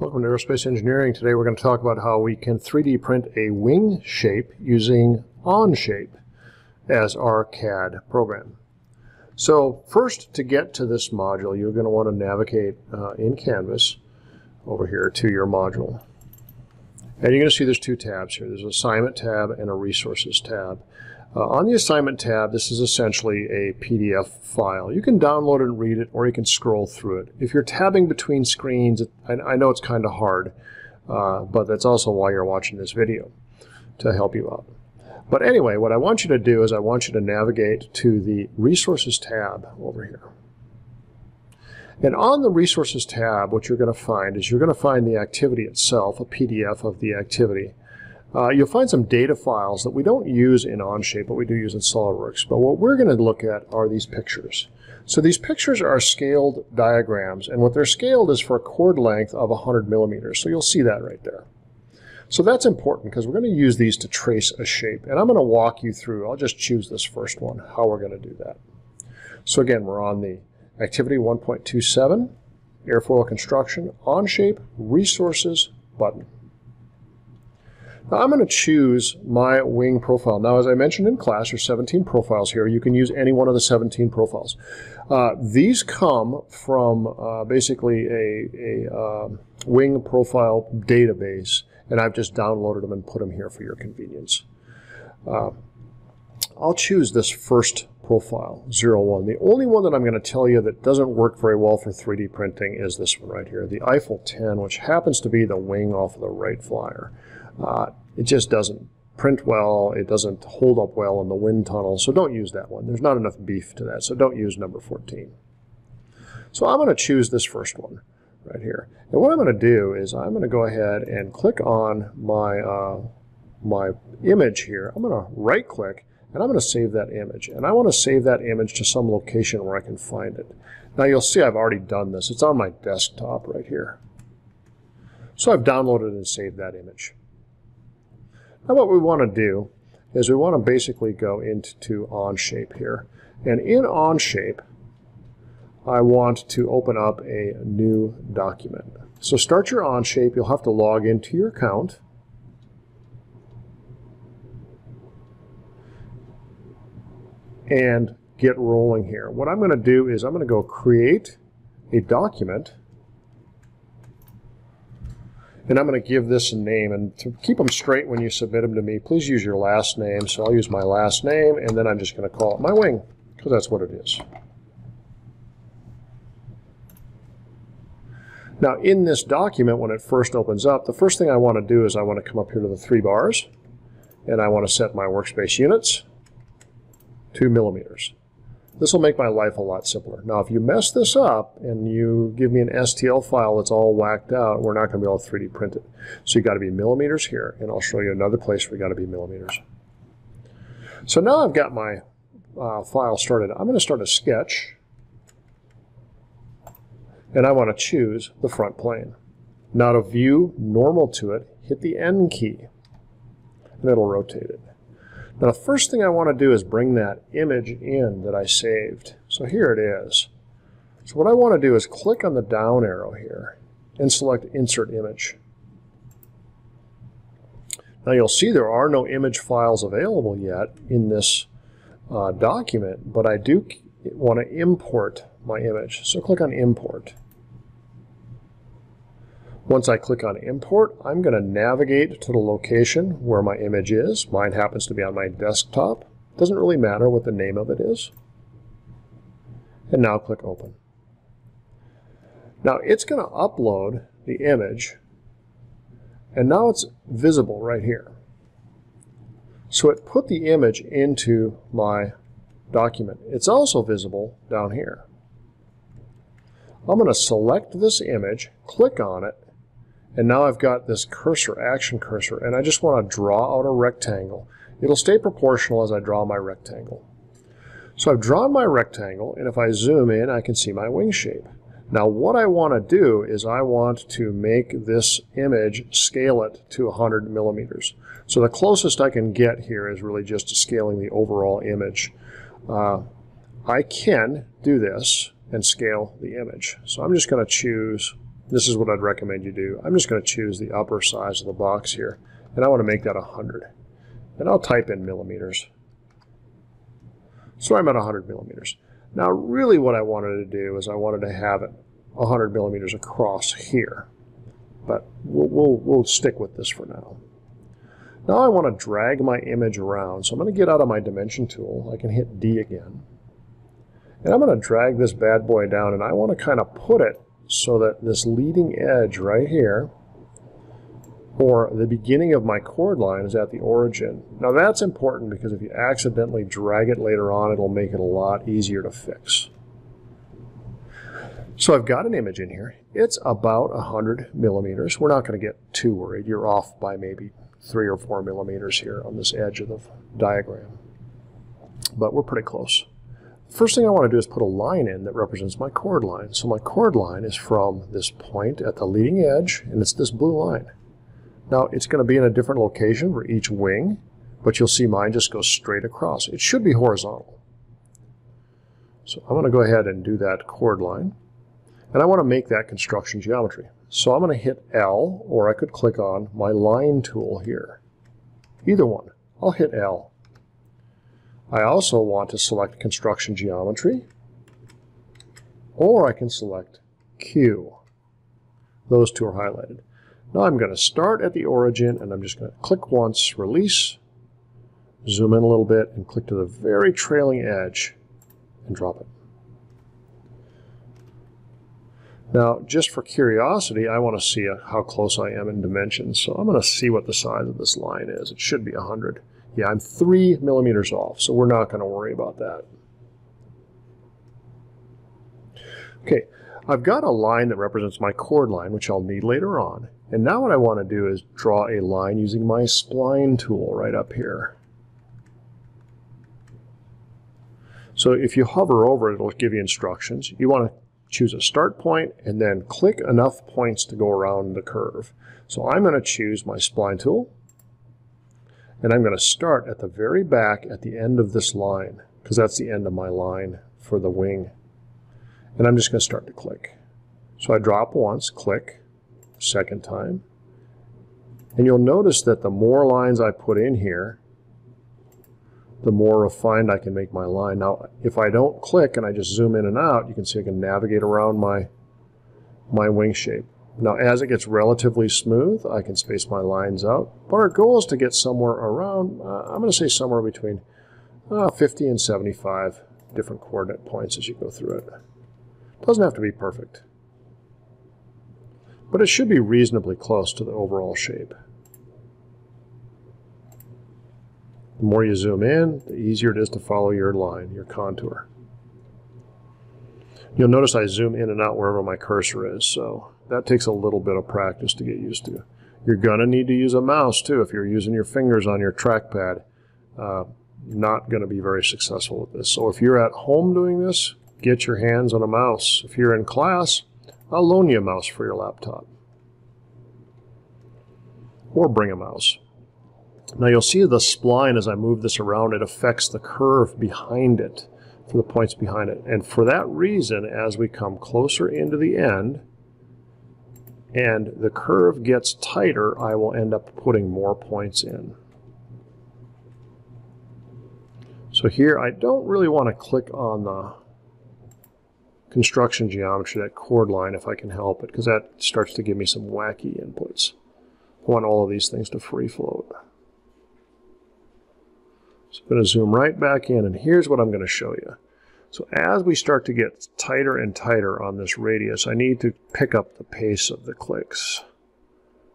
Welcome to Aerospace Engineering. Today we're going to talk about how we can 3D print a wing shape using Onshape as our CAD program. So first, to get to this module, you're going to want to navigate uh, in Canvas over here to your module. And you're going to see there's two tabs here. There's an Assignment tab and a Resources tab. Uh, on the Assignment tab, this is essentially a PDF file. You can download and read it, or you can scroll through it. If you're tabbing between screens, I, I know it's kind of hard, uh, but that's also why you're watching this video, to help you out. But anyway, what I want you to do is I want you to navigate to the Resources tab over here. And on the Resources tab, what you're going to find is you're going to find the activity itself, a PDF of the activity. Uh, you'll find some data files that we don't use in Onshape, but we do use in SOLIDWORKS. But what we're going to look at are these pictures. So these pictures are scaled diagrams, and what they're scaled is for a chord length of 100 millimeters. So you'll see that right there. So that's important because we're going to use these to trace a shape. And I'm going to walk you through, I'll just choose this first one, how we're going to do that. So again, we're on the Activity 1.27, Airfoil Construction, Onshape, Resources button. Now I'm going to choose my wing profile. Now, as I mentioned in class, there's 17 profiles here. You can use any one of the 17 profiles. Uh, these come from uh, basically a, a uh, wing profile database, and I've just downloaded them and put them here for your convenience. Uh, I'll choose this first profile, 01. The only one that I'm going to tell you that doesn't work very well for 3D printing is this one right here, the Eiffel 10, which happens to be the wing off of the Wright Flyer. Uh, it just doesn't print well, it doesn't hold up well in the wind tunnel, so don't use that one. There's not enough beef to that, so don't use number 14. So I'm going to choose this first one right here. And what I'm going to do is I'm going to go ahead and click on my, uh, my image here. I'm going to right click and I'm going to save that image. And I want to save that image to some location where I can find it. Now you'll see I've already done this. It's on my desktop right here. So I've downloaded and saved that image. Now what we want to do is we want to basically go into Onshape here. And in Onshape, I want to open up a new document. So start your Onshape. You'll have to log into your account. And get rolling here. What I'm going to do is I'm going to go create a document and I'm going to give this a name. And to keep them straight when you submit them to me, please use your last name. So I'll use my last name, and then I'm just going to call it my wing, because that's what it is. Now, in this document, when it first opens up, the first thing I want to do is I want to come up here to the three bars, and I want to set my workspace units, to millimeters. This will make my life a lot simpler. Now, if you mess this up and you give me an STL file that's all whacked out, we're not going to be able to 3D print it. So you've got to be millimeters here, and I'll show you another place where you got to be millimeters. So now I've got my uh, file started. I'm going to start a sketch, and I want to choose the front plane. Now to view normal to it, hit the N key, and it'll rotate it. Now the first thing I want to do is bring that image in that I saved. So here it is. So what I want to do is click on the down arrow here and select Insert Image. Now you'll see there are no image files available yet in this uh, document, but I do want to import my image. So click on Import. Once I click on import, I'm going to navigate to the location where my image is. Mine happens to be on my desktop. Doesn't really matter what the name of it is. And now click open. Now it's going to upload the image and now it's visible right here. So it put the image into my document. It's also visible down here. I'm going to select this image, click on it, and now I've got this cursor, action cursor, and I just want to draw out a rectangle. It'll stay proportional as I draw my rectangle. So I've drawn my rectangle, and if I zoom in, I can see my wing shape. Now what I want to do is I want to make this image, scale it to 100 millimeters. So the closest I can get here is really just scaling the overall image. Uh, I can do this and scale the image. So I'm just going to choose this is what I'd recommend you do. I'm just going to choose the upper size of the box here, and I want to make that 100. And I'll type in millimeters. So I'm at 100 millimeters. Now, really what I wanted to do is I wanted to have it 100 millimeters across here. But we'll, we'll, we'll stick with this for now. Now I want to drag my image around. So I'm going to get out of my dimension tool. I can hit D again. And I'm going to drag this bad boy down and I want to kind of put it so that this leading edge right here or the beginning of my chord line is at the origin. Now that's important because if you accidentally drag it later on, it'll make it a lot easier to fix. So I've got an image in here. It's about 100 millimeters. We're not going to get too worried. You're off by maybe 3 or 4 millimeters here on this edge of the diagram. But we're pretty close. First thing I want to do is put a line in that represents my chord line. So my chord line is from this point at the leading edge, and it's this blue line. Now, it's going to be in a different location for each wing, but you'll see mine just goes straight across. It should be horizontal. So I'm going to go ahead and do that chord line. And I want to make that construction geometry. So I'm going to hit L, or I could click on my line tool here. Either one. I'll hit L. I also want to select construction geometry, or I can select Q. Those two are highlighted. Now I'm going to start at the origin and I'm just going to click once, release, zoom in a little bit, and click to the very trailing edge and drop it. Now, just for curiosity, I want to see how close I am in dimensions. So I'm going to see what the size of this line is. It should be 100. Yeah, I'm 3 millimeters off, so we're not going to worry about that. Okay, I've got a line that represents my chord line, which I'll need later on. And now what I want to do is draw a line using my spline tool right up here. So if you hover over it, it'll give you instructions. You want to choose a start point and then click enough points to go around the curve. So I'm going to choose my spline tool and I'm going to start at the very back at the end of this line because that's the end of my line for the wing. And I'm just going to start to click. So I drop once, click, second time. And you'll notice that the more lines I put in here, the more refined I can make my line. Now, if I don't click and I just zoom in and out, you can see I can navigate around my, my wing shape. Now, as it gets relatively smooth, I can space my lines out. But our goal is to get somewhere around, uh, I'm going to say somewhere between uh, 50 and 75 different coordinate points as you go through it. Doesn't have to be perfect. But it should be reasonably close to the overall shape. The more you zoom in, the easier it is to follow your line, your contour. You'll notice I zoom in and out wherever my cursor is, so that takes a little bit of practice to get used to. You're going to need to use a mouse too if you're using your fingers on your trackpad. Uh, not going to be very successful with this. So if you're at home doing this, get your hands on a mouse. If you're in class, I'll loan you a mouse for your laptop. Or bring a mouse. Now you'll see the spline as I move this around, it affects the curve behind it, for the points behind it. And for that reason, as we come closer into the end, and the curve gets tighter, I will end up putting more points in. So here I don't really want to click on the construction geometry, that chord line, if I can help it, because that starts to give me some wacky inputs. I want all of these things to free float. So I'm going to zoom right back in, and here's what I'm going to show you. So as we start to get tighter and tighter on this radius, I need to pick up the pace of the clicks.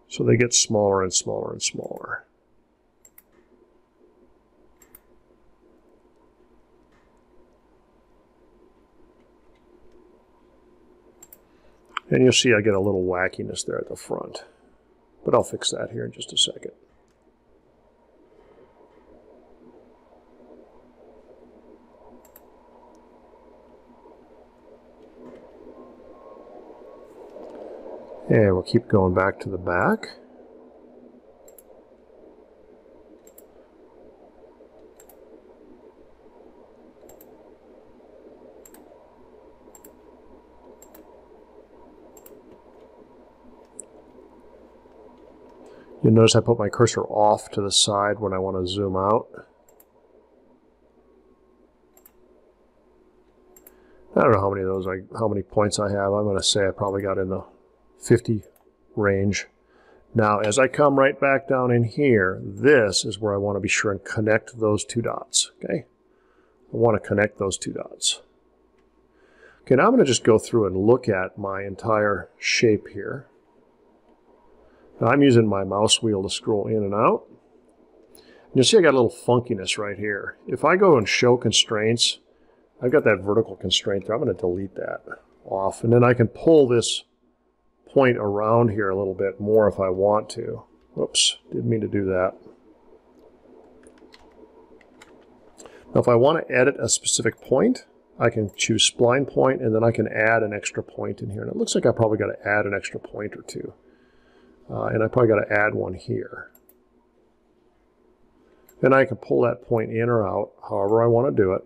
So they get smaller and smaller and smaller. And you'll see I get a little wackiness there at the front. But I'll fix that here in just a second. And we'll keep going back to the back. You'll notice I put my cursor off to the side when I want to zoom out. I don't know how many of those, I, how many points I have. I'm going to say I probably got in the 50 range. Now, as I come right back down in here, this is where I want to be sure and connect those two dots, okay? I want to connect those two dots. Okay, now I'm going to just go through and look at my entire shape here. Now I'm using my mouse wheel to scroll in and out. And you'll see I got a little funkiness right here. If I go and show constraints, I've got that vertical constraint there. I'm going to delete that off. And then I can pull this point around here a little bit more if I want to. Whoops, didn't mean to do that. Now if I want to edit a specific point, I can choose spline point and then I can add an extra point in here. And it looks like I probably got to add an extra point or two. Uh, and I probably got to add one here. Then I can pull that point in or out, however I want to do it.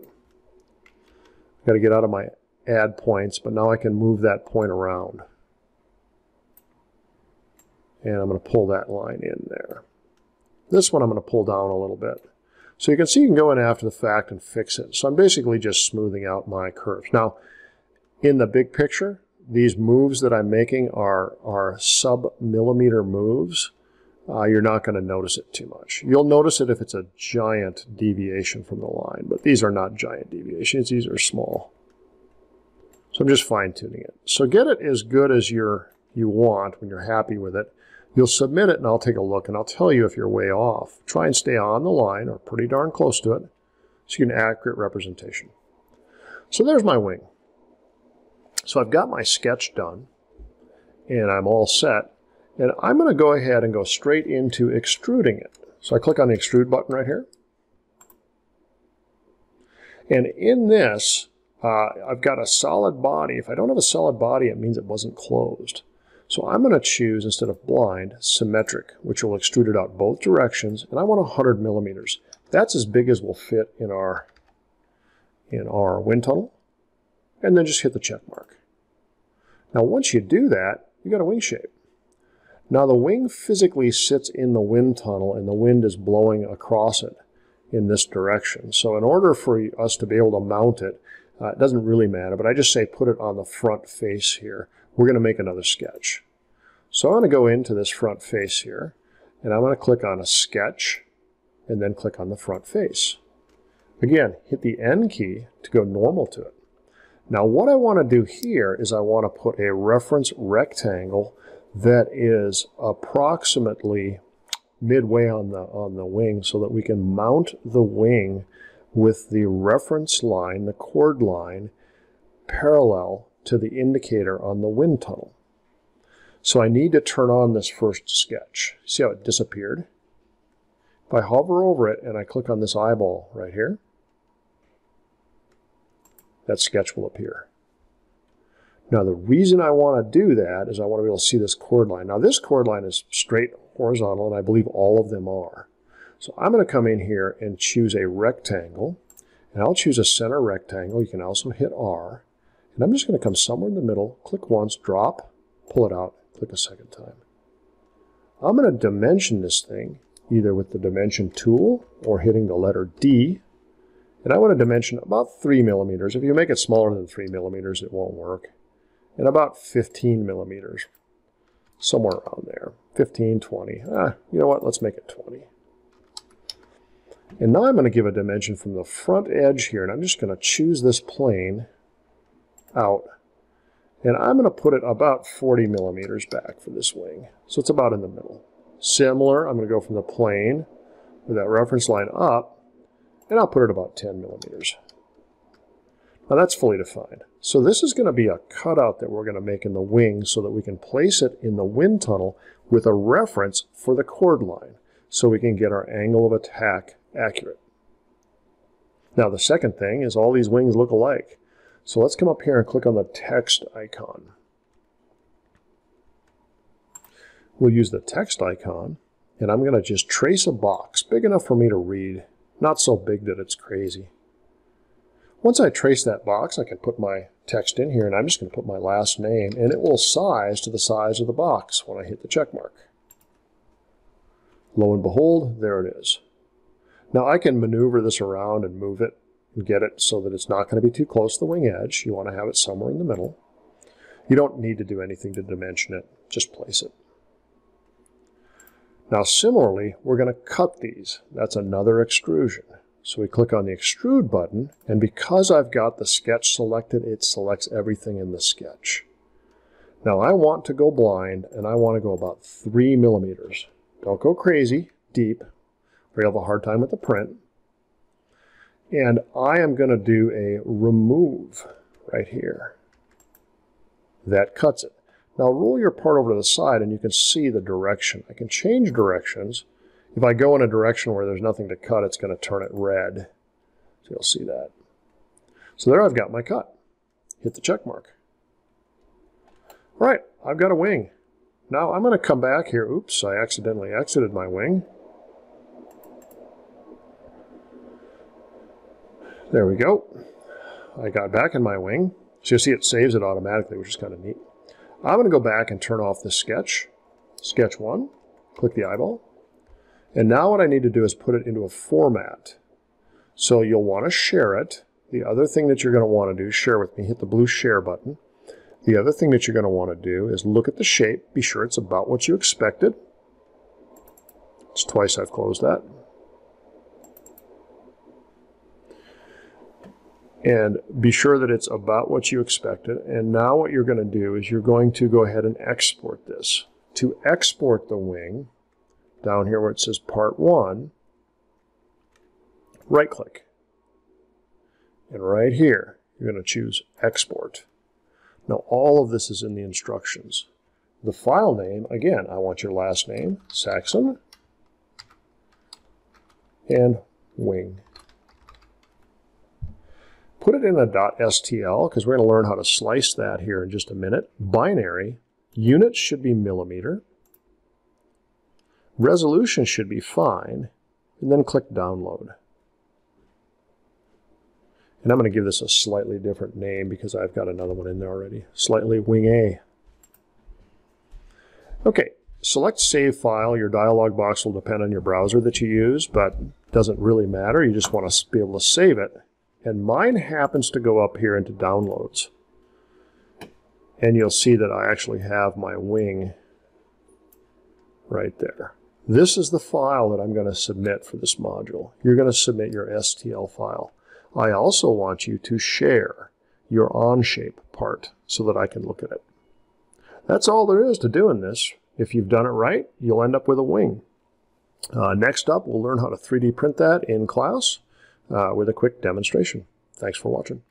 I've got to get out of my add points, but now I can move that point around. And I'm going to pull that line in there. This one I'm going to pull down a little bit. So you can see you can go in after the fact and fix it. So I'm basically just smoothing out my curves. Now, in the big picture, these moves that I'm making are, are sub-millimeter moves. Uh, you're not going to notice it too much. You'll notice it if it's a giant deviation from the line, but these are not giant deviations. These are small. So I'm just fine-tuning it. So get it as good as you're, you want when you're happy with it. You'll submit it and I'll take a look and I'll tell you if you're way off. Try and stay on the line or pretty darn close to it so you get an accurate representation. So there's my wing. So I've got my sketch done and I'm all set. And I'm going to go ahead and go straight into extruding it. So I click on the extrude button right here. And in this, uh, I've got a solid body. If I don't have a solid body, it means it wasn't closed. So I'm going to choose, instead of blind, symmetric, which will extrude it out both directions, and I want 100 millimeters. That's as big as will fit in our, in our wind tunnel, and then just hit the check mark. Now once you do that, you got a wing shape. Now the wing physically sits in the wind tunnel and the wind is blowing across it in this direction. So in order for us to be able to mount it, uh, it doesn't really matter, but I just say put it on the front face here we're going to make another sketch. So I'm going to go into this front face here, and I'm going to click on a sketch, and then click on the front face. Again, hit the N key to go normal to it. Now what I want to do here is I want to put a reference rectangle that is approximately midway on the, on the wing so that we can mount the wing with the reference line, the chord line, parallel to the indicator on the wind tunnel. So I need to turn on this first sketch. See how it disappeared? If I hover over it and I click on this eyeball right here, that sketch will appear. Now the reason I want to do that is I want to be able to see this chord line. Now this chord line is straight horizontal and I believe all of them are. So I'm going to come in here and choose a rectangle and I'll choose a center rectangle. You can also hit R and I'm just going to come somewhere in the middle, click once, drop, pull it out, click a second time. I'm going to dimension this thing either with the dimension tool or hitting the letter D. And I want to dimension about 3 millimeters. If you make it smaller than 3 millimeters, it won't work. And about 15 millimeters, somewhere around there. 15, 20. Ah, you know what? Let's make it 20. And now I'm going to give a dimension from the front edge here, and I'm just going to choose this plane out. And I'm going to put it about 40 millimeters back for this wing. So it's about in the middle. Similar, I'm going to go from the plane with that reference line up, and I'll put it about 10 millimeters. Now that's fully defined. So this is going to be a cutout that we're going to make in the wing so that we can place it in the wind tunnel with a reference for the chord line so we can get our angle of attack accurate. Now the second thing is all these wings look alike. So let's come up here and click on the text icon. We'll use the text icon, and I'm going to just trace a box big enough for me to read, not so big that it's crazy. Once I trace that box, I can put my text in here, and I'm just going to put my last name, and it will size to the size of the box when I hit the check mark. Lo and behold, there it is. Now I can maneuver this around and move it and get it so that it's not going to be too close to the wing edge. You want to have it somewhere in the middle. You don't need to do anything to dimension it, just place it. Now similarly, we're going to cut these. That's another extrusion. So we click on the extrude button, and because I've got the sketch selected, it selects everything in the sketch. Now I want to go blind, and I want to go about three millimeters. Don't go crazy, deep, or you'll have a hard time with the print. And I am going to do a remove right here. That cuts it. Now roll your part over to the side and you can see the direction. I can change directions. If I go in a direction where there's nothing to cut, it's going to turn it red. So you'll see that. So there I've got my cut. Hit the check mark. All right, I've got a wing. Now I'm going to come back here. Oops, I accidentally exited my wing. There we go. I got back in my wing. So you'll see it saves it automatically, which is kind of neat. I'm going to go back and turn off the sketch. Sketch 1. Click the eyeball. And now what I need to do is put it into a format. So you'll want to share it. The other thing that you're going to want to do, share with me, hit the blue share button. The other thing that you're going to want to do is look at the shape, be sure it's about what you expected. It's twice I've closed that. And be sure that it's about what you expected. And now what you're going to do is you're going to go ahead and export this. To export the wing, down here where it says part one, right click. And right here, you're going to choose export. Now all of this is in the instructions. The file name, again, I want your last name, Saxon, and wing. Put it in a .stl because we're going to learn how to slice that here in just a minute. Binary, units should be millimeter. Resolution should be fine. And then click download. And I'm going to give this a slightly different name because I've got another one in there already. Slightly Wing A. Okay, select Save File. Your dialog box will depend on your browser that you use, but doesn't really matter. You just want to be able to save it. And mine happens to go up here into Downloads. And you'll see that I actually have my wing right there. This is the file that I'm going to submit for this module. You're going to submit your STL file. I also want you to share your Onshape part so that I can look at it. That's all there is to doing this. If you've done it right, you'll end up with a wing. Uh, next up, we'll learn how to 3D print that in class uh, with a quick demonstration. Thanks for watching.